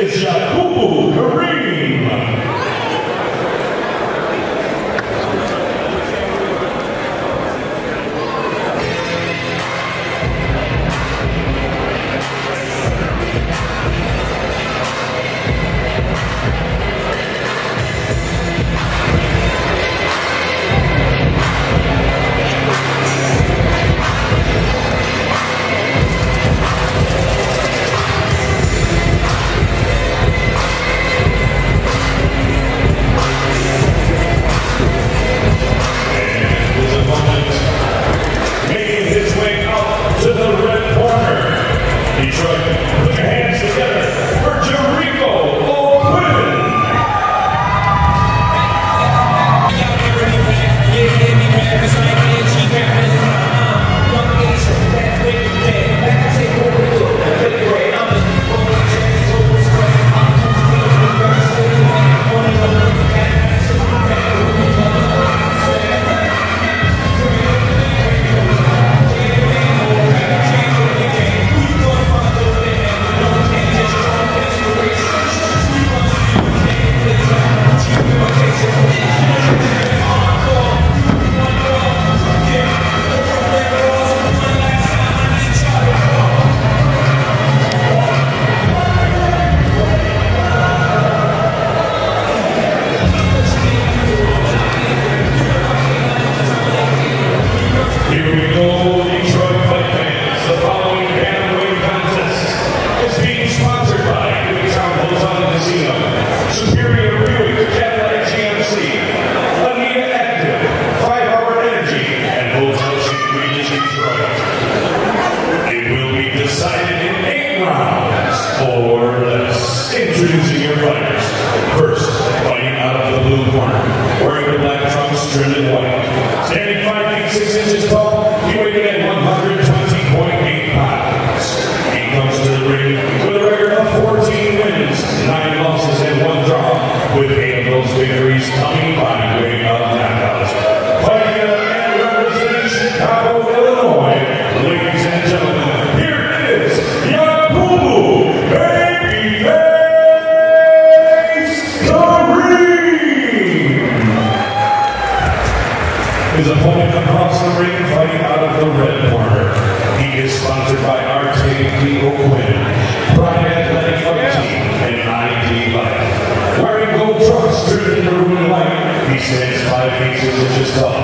is Yakubu Kareem. his opponent across the ring fighting out of the red corner. He is sponsored by RKD O'Quinn, Pride Athletic Fight Team, and ID Life. Wearing gold trucks driven in room light, he stands five feet six inches tall.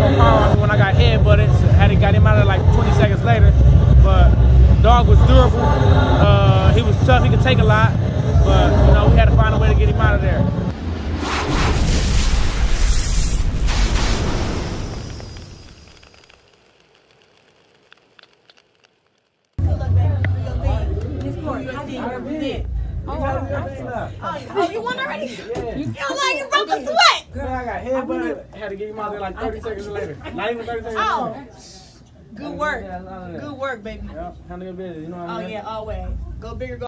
Gonna call on me when I got headbutted. So had it got him out of like 20 seconds later. But dog was durable. Uh, he was tough. He could take a lot. But you know, we had to find a way to get him out of there. Oh, you won already? You feel like you broke a sweat. Good, I got headbutted. Had to get him out there like 30 seconds later. Not even 30 seconds Oh. later. Good work. Yeah, none of that. Good work, baby. Yeah, handle your business. You know what I Oh yeah, always. Go bigger, go